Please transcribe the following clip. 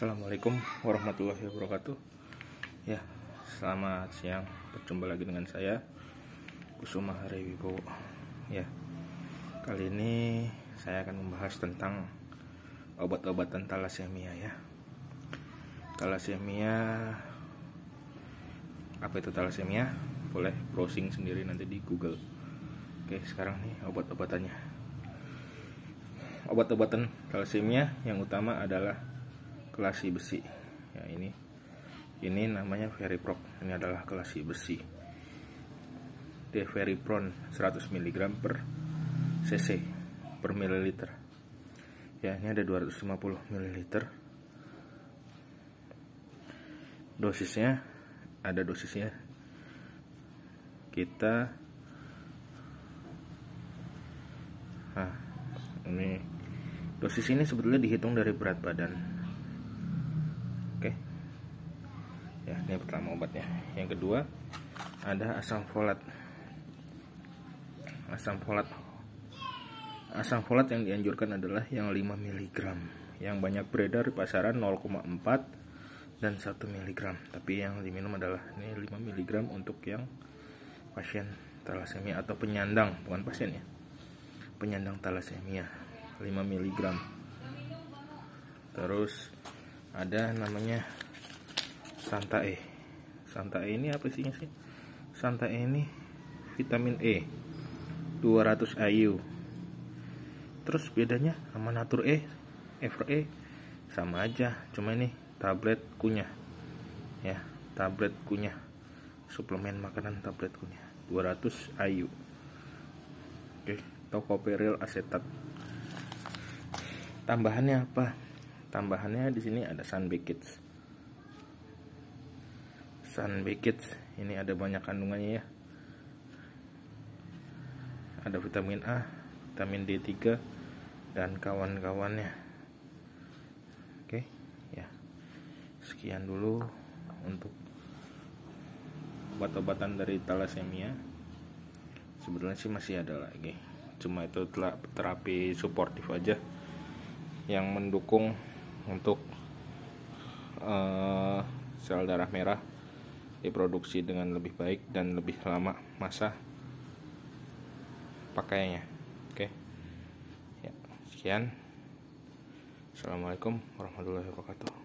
Assalamualaikum warahmatullahi wabarakatuh. Ya, selamat siang. Berjumpa lagi dengan saya Kusuma Hari Wibowo Ya, kali ini saya akan membahas tentang Obat-obatan talasemia ya. Talasemia Apa itu talasemia? Boleh browsing sendiri nanti di Google. Oke, sekarang nih obat-obatannya. Obat-obatan talasemia yang utama adalah kelasi besi. Ya ini ini namanya Veriprop ini adalah kelasi besi. Deveripron 100 mg per cc per mililiter. Ya ini ada 250 ml dosisnya ada dosisnya. Kita nah ini dosis ini sebetulnya dihitung dari berat badan Oke. Ya, ini pertama obatnya. Yang kedua ada asam folat. Asam folat. Asam folat yang dianjurkan adalah yang 5 mg. Yang banyak beredar di pasaran 0,4 dan 1 mg. Tapi yang diminum adalah ini 5 mg untuk yang pasien talasemia atau penyandang, bukan pasien ya. Penyandang talasemia 5 mg. Terus ada namanya Santa E Santa E ini apa sih sih? Santa E ini vitamin E. 200 IU terus bedanya sama Natur E Ever E sama aja. Cuma ini tablet kunyah. Ya tablet kunyah. Suplemen makanan tablet kunyah. 200 IU oke tokoperil asetat tambahannya apa? Tambahannya di sini ada sun Sunbakits Sunbakits ini ada banyak kandungannya ya. Ada vitamin A vitamin D3 dan kawan-kawannya. Oke ya. Sekian dulu untuk obat-obatan dari talasemia sebetulnya sih masih ada lagi. Cuma itu telah terapi suportif aja yang mendukung untuk uh, sel darah merah diproduksi dengan lebih baik dan lebih lama masa pakainya. Oke. Ya, sekian. Assalamualaikum warahmatullahi wabarakatuh.